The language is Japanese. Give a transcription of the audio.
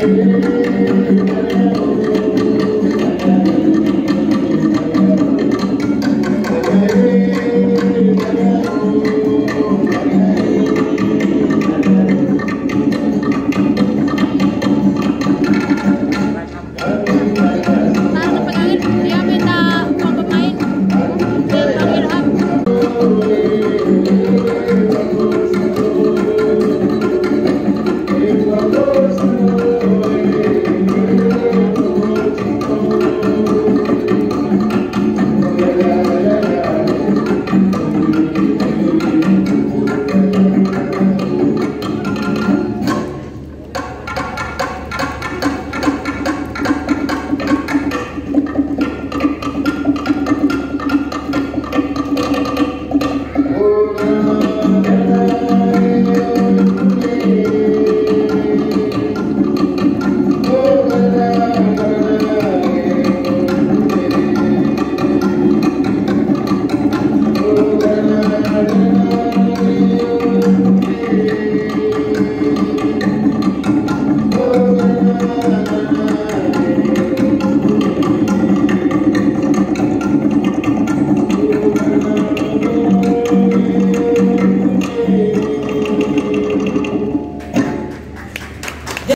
やったー!